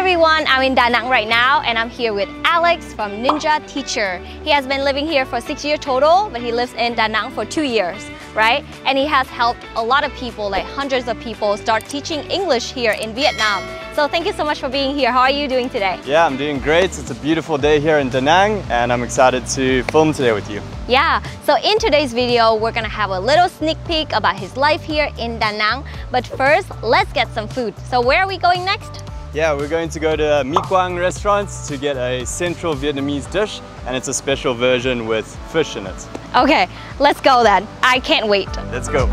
everyone, I'm in Da Nang right now and I'm here with Alex from Ninja Teacher. He has been living here for six years total, but he lives in Da Nang for two years, right? And he has helped a lot of people, like hundreds of people, start teaching English here in Vietnam. So thank you so much for being here. How are you doing today? Yeah, I'm doing great. It's a beautiful day here in Da Nang and I'm excited to film today with you. Yeah, so in today's video, we're gonna have a little sneak peek about his life here in Da Nang. But first, let's get some food. So where are we going next? Yeah, we're going to go to uh, Mi Quang restaurants to get a central Vietnamese dish and it's a special version with fish in it. Okay, let's go then. I can't wait. Let's go.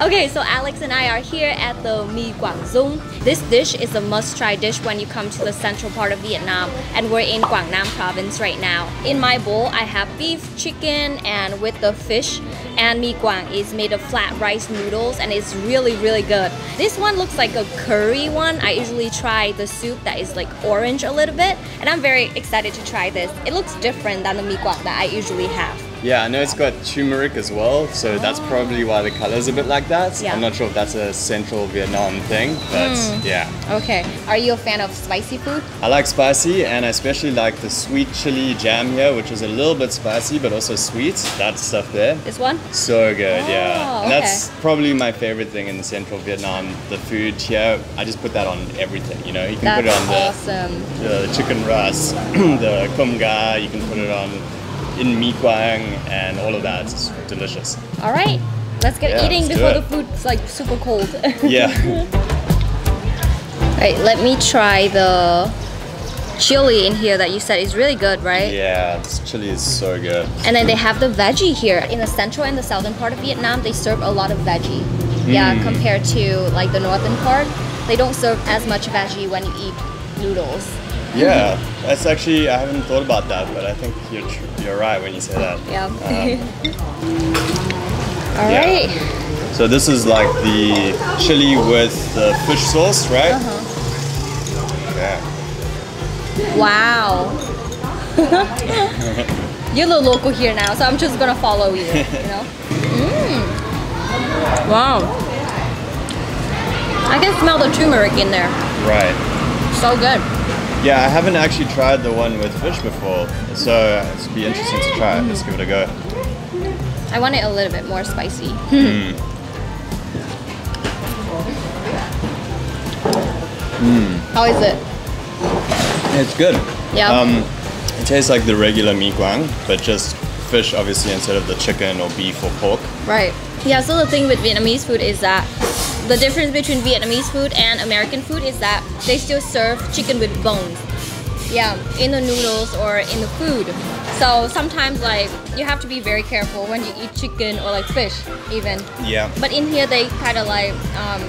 Okay, so Alex and I are here at the Mi Quang Dung. This dish is a must-try dish when you come to the central part of Vietnam, and we're in Quang Nam province right now. In my bowl, I have beef, chicken, and with the fish, and Mi Quang is made of flat rice noodles, and it's really, really good. This one looks like a curry one. I usually try the soup that is like orange a little bit, and I'm very excited to try this. It looks different than the Mi Quang that I usually have. Yeah, I know it's got turmeric as well, so that's ah. probably why the color's a bit like that. Yeah. I'm not sure if that's a central Vietnam thing, but hmm. yeah. Okay, are you a fan of spicy food? I like spicy and I especially like the sweet chili jam here, which is a little bit spicy but also sweet. That stuff there. This one? So good, yeah. Oh, And that's probably my favorite thing in the central Vietnam. The food here, I just put that on everything, you know. You can That's put it on the awesome. the chicken rice, the com ga, you can put it on in mi quang and all of that. It's delicious. All right, let's get Yeah, eating let's before the food's like super cold. Yeah. All right, let me try the chili in here that you said is really good, right? yeah, this chili is so good. And then they have the veggie here. In the central and the southern part of Vietnam, they serve a lot of veggie. Yeah, Mm. compared to like the northern part, they don't serve as much veggie when you eat noodles. Yeah, that's actually I haven't thought about that, but I think you're tr- you're right when you say that. Yeah. Um, All yeah. right. so this is like the chili with the fish sauce, right? Uh-huh. Yeah. Wow. You're the local here now, so I'm just gonna follow you. You know. Mm. Wow. I can smell the turmeric in there. Right. So good. Yeah, I haven't actually tried the one with fish before, so it'd be interesting to try it. Let's give it a go. I want it a little bit more spicy. Hmm. How is it? It's good. Yeah. Um, it tastes like the regular mi quang, but just fish, obviously, instead of the chicken or beef or pork. Right. Yeah, so the thing with Vietnamese food is that the difference between Vietnamese food and American food is that they still serve chicken with bones. Yeah, in the noodles or in the food. So sometimes like you have to be very careful when you eat chicken or like fish even. Yeah. But in here they kind of like um,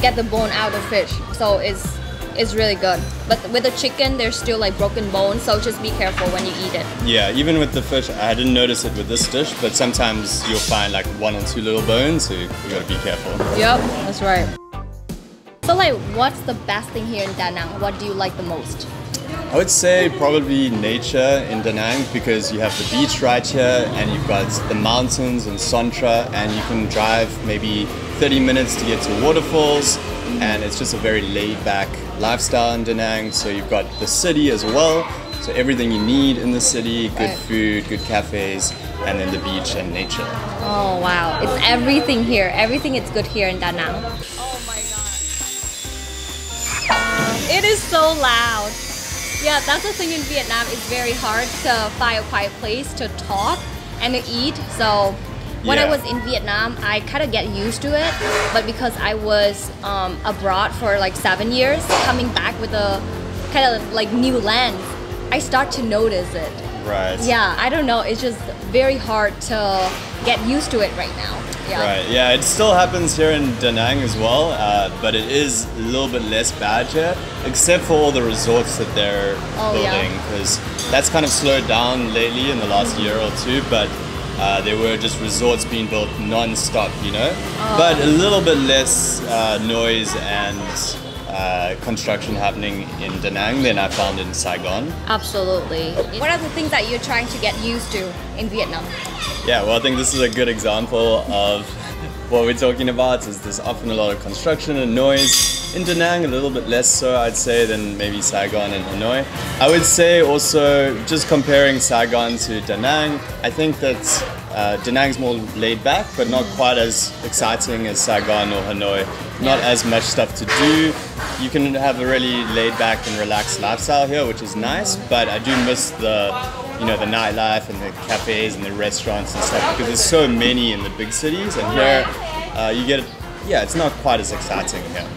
get the bone out of fish, so it's it's really good. But with the chicken, there's still like broken bones, so just be careful when you eat it. Yeah, even with the fish, I didn't notice it with this dish, but sometimes you'll find like one or two little bones, so you gotta be careful. Yep, that's right. So like, what's the best thing here in Da Nang? What do you like the most? I would say probably nature in Da Nang because you have the beach right here and you've got the mountains and Sontra and you can drive maybe 30 minutes to get to waterfalls and it's just a very laid back lifestyle in Da Nang. So you've got the city as well. So everything you need in the city, good Right. food, good cafes, and then the beach and nature. Oh wow, it's everything here. Everything is good here in Da Nang. Oh my god. It is so loud. Yeah, that's the thing in Vietnam. It's very hard to find a quiet place to talk and to eat. So when I was in Vietnam, I kind of get used to it. But because I was um, abroad for like seven years, coming back with a kind of like new lens, I start to notice it. Right. Yeah, I don't know. It's just very hard to get used to it right now. Yeah. Right, yeah, it still happens here in Da Nang as well, uh, but it is a little bit less bad here, except for all the resorts that they're Oh, yeah. building, because that's kind of slowed down lately in the last year or two, but uh, there were just resorts being built non-stop, you know? Oh. But a little bit less uh, noise and uh, construction happening in Da Nang than I found in Saigon. Absolutely. What are the things that you're trying to get used to in Vietnam? Yeah, well, I think this is a good example of what we're talking about is there's often a lot of construction and noise. In Da Nang, a little bit less so, I'd say, than maybe Saigon and Hanoi. I would say also, just comparing Saigon to Da Nang, I think that uh, Da Nang's more laid back, but not quite as exciting as Saigon or Hanoi. Not as much stuff to do. You can have a really laid back and relaxed lifestyle here, which is nice, but I do miss the you know the nightlife and the cafes and the restaurants and stuff because there's so many in the big cities and here uh, you get yeah it's not quite as exciting here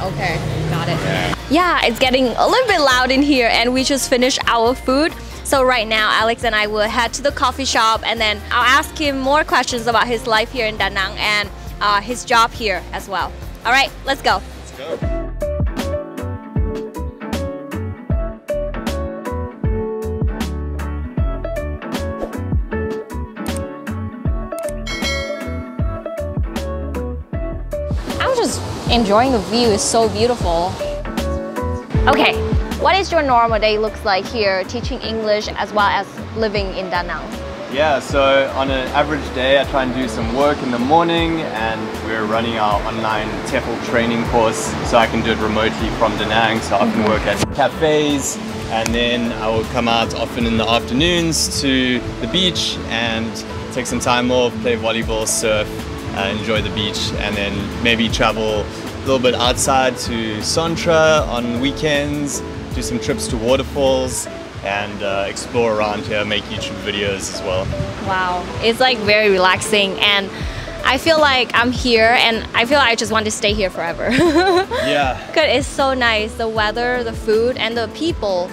Okay, got it. Yeah. it's getting a little bit loud in here and we just finished our food. So right now, Alex and I will head to the coffee shop and then I'll ask him more questions about his life here in Da Nang and uh, his job here as well. All right, let's go. let's go enjoying the view. It's so beautiful. Okay, what is your normal day looks like here teaching English as well as living in Da Nang? Yeah, so on an average day, I try and do some work in the morning, and we're running our online TEFL training course, so I can do it remotely from Da Nang. So I can work at cafes, and then I will come out often in the afternoons to the beach and take some time off, play volleyball, surf, uh, enjoy the beach, and then maybe travel a little bit outside to Sontra on weekends, do some trips to waterfalls, and uh, explore around here, make YouTube videos as well. Wow, it's like very relaxing and I feel like I'm here and I feel like I just want to stay here forever. Yeah. Cause it's so nice. The weather, the food, and the people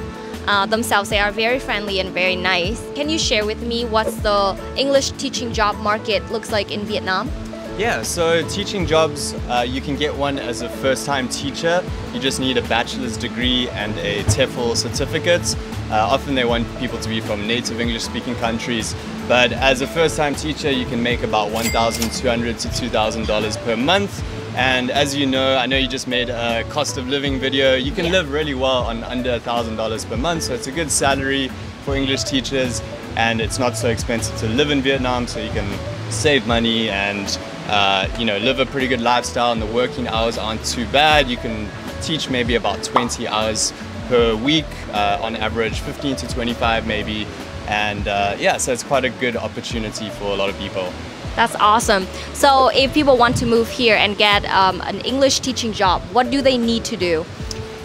uh, themselves, they are very friendly and very nice. Can you share with me what's the English teaching job market looks like in Vietnam? Yeah, so teaching jobs, uh, you can get one as a first time teacher. You just need a bachelor's degree and a TEFL certificate. Uh, often they want people to be from native English speaking countries, but as a first time teacher, you can make about 1,200 to $2,000 per month. And as you know, I know you just made a cost of living video. You can Yeah. live really well on under $1,000 per month, so it's a good salary for English teachers, and it's not so expensive to live in Vietnam, so you can save money and uh, you know live a pretty good lifestyle. And the working hours aren't too bad. You can teach maybe about 20 hours per week uh, on average, 15 to 25 maybe. And uh, yeah, so it's quite a good opportunity for a lot of people. That's awesome. So if people want to move here and get um, an English teaching job, what do they need to do?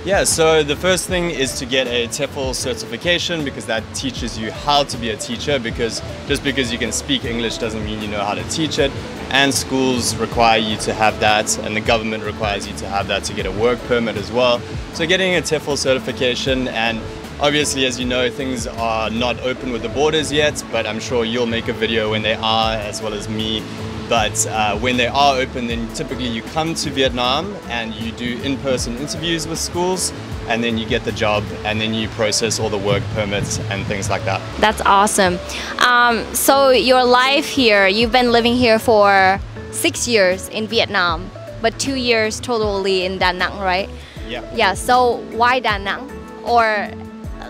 Yeah, so the first thing is to get a TEFL certification because that teaches you how to be a teacher because just because you can speak English doesn't mean you know how to teach it. And schools require you to have that and the government requires you to have that to get a work permit as well. So getting a TEFL certification and obviously as you know things are not open with the borders yet, but I'm sure you'll make a video when they are as well as me but uh, when they are open, then typically you come to Vietnam and you do in-person interviews with schools, and then you get the job, and then you process all the work permits and things like that. That's awesome. Um, so your life here, you've been living here for six years in Vietnam, but two years totally in Da Nang, right? Yeah. Yeah. So why Da Nang? Or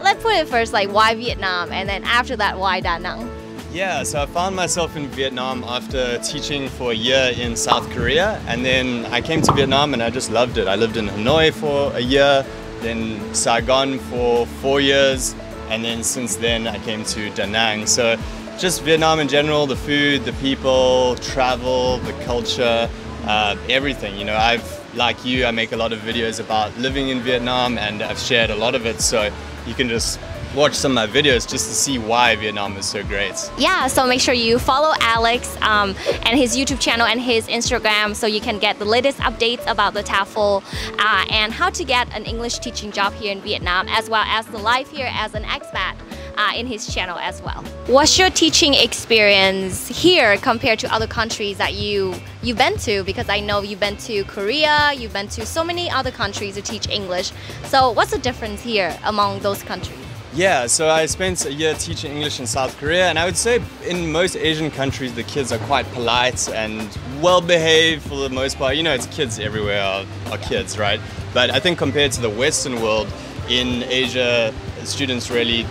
let's put it first, like why Vietnam, and then after that, why Da Nang? Yeah, so I found myself in Vietnam after teaching for a year in South Korea, and then I came to Vietnam and I just loved it. I lived in Hanoi for a year, then Saigon for four years, and then since then I came to Da Nang. So just Vietnam in general, the food, the people, travel, the culture, uh, everything. You know, I've like you, I make a lot of videos about living in Vietnam, and I've shared a lot of it. So you can just watch some of my videos just to see why Vietnam is so great. Yeah, so make sure you follow Alex um, and his YouTube channel and his Instagram so you can get the latest updates about the TEFL uh, and how to get an English teaching job here in Vietnam, as well as the life here as an expat. Uh, in his channel as well. What's your teaching experience here compared to other countries that you you've been to? Because I know you've been to Korea, you've been to so many other countries to teach English. So what's the difference here among those countries? Yeah, so I spent a year teaching English in South Korea, and I would say in most Asian countries the kids are quite polite and well behaved for the most part. You know, it's kids everywhere are, are kids, right? But I think compared to the Western world, in Asia, students really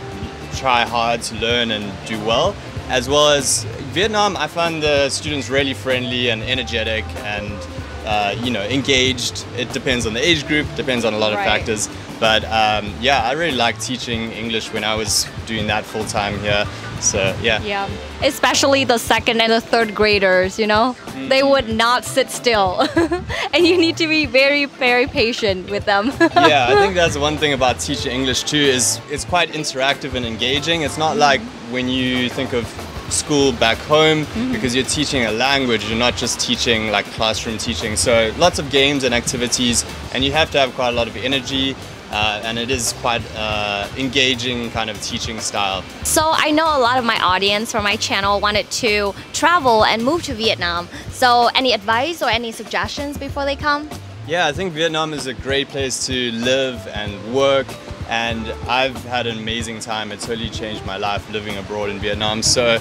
try hard to learn and do well, as well as Vietnam, I find the students really friendly and energetic and uh, you know engaged. It depends on the age group, depends on a lot of Right. factors. But um, yeah, I really liked teaching English when I was doing that full time here. So yeah. Yeah, especially the second and the third graders, you know, mm-hmm. they would not sit still, and you need to be very, very patient with them. yeah, I think that's one thing about teaching English too is it's quite interactive and engaging. It's not like mm-hmm. when you think of school back home mm-hmm. because you're teaching a language, you're not just teaching like classroom teaching. So lots of games and activities, and you have to have quite a lot of energy. Uh, and it is quite uh, engaging kind of teaching style. So I know a lot of my audience from my channel wanted to travel and move to Vietnam. So any advice or any suggestions before they come? Yeah, I think Vietnam is a great place to live and work, and I've had an amazing time. It totally changed my life living abroad in Vietnam. So,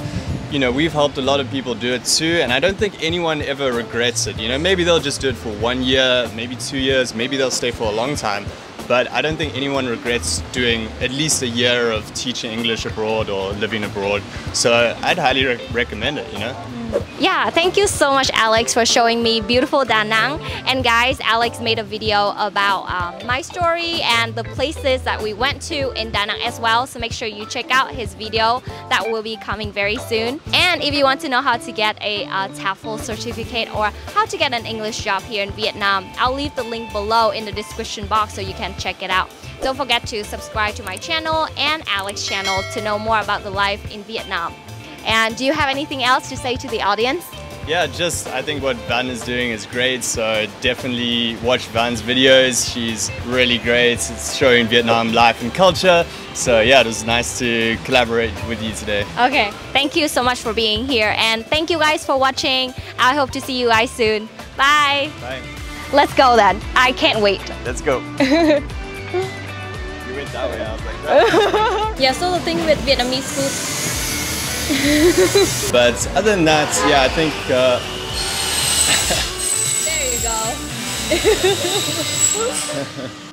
you know, we've helped a lot of people do it too, and I don't think anyone ever regrets it. You know, maybe they'll just do it for one year, maybe two years, maybe they'll stay for a long time. But I don't think anyone regrets doing at least a year of teaching English abroad or living abroad. So I'd highly re- recommend it, you know? Yeah, thank you so much, Alex, for showing me beautiful Da Nang. And guys, Alex made a video about um, my story and the places that we went to in Da Nang as well. So make sure you check out his video that will be coming very soon. And if you want to know how to get a uh, TEFL certificate or how to get an English job here in Vietnam, I'll leave the link below in the description box so you can check it out. Don't forget to subscribe to my channel and Alex's channel to know more about the life in Vietnam. And do you have anything else to say to the audience? Yeah, just I think what Van is doing is great. So definitely watch Van's videos. She's really great. It's showing Vietnam life and culture. So yeah, it was nice to collaborate with you today. Okay, thank you so much for being here. And thank you guys for watching. I hope to see you guys soon. Bye. Bye. Let's go then. I can't wait. Let's go. you went that way. I was like that. Yeah, so the thing with Vietnamese food. but other than that, yeah, I think. Uh, There you go.